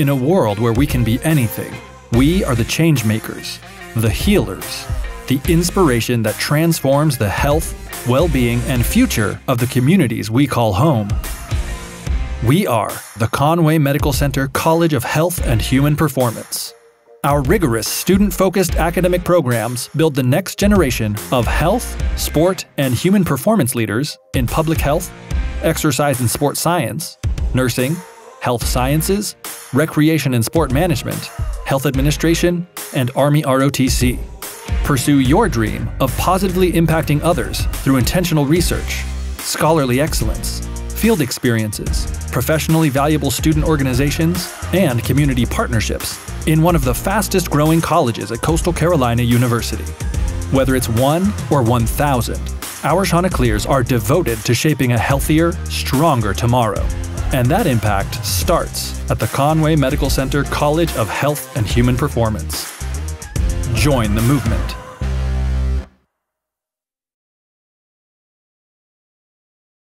In a world where we can be anything, we are the change makers, the healers, the inspiration that transforms the health, well being, and future of the communities we call home. We are the Conway Medical Center College of Health and Human Performance. Our rigorous, student focused academic programs build the next generation of health, sport, and human performance leaders in public health, exercise and sport science, nursing, health sciences, recreation and sport management, health administration, and Army ROTC. Pursue your dream of positively impacting others through intentional research, scholarly excellence, field experiences, professionally valuable student organizations, and community partnerships in one of the fastest growing colleges at Coastal Carolina University. Whether it's one or 1,000, our Chanticleers are devoted to shaping a healthier, stronger tomorrow. And that impact starts at the Conway Medical Center College of Health and Human Performance. Join the movement.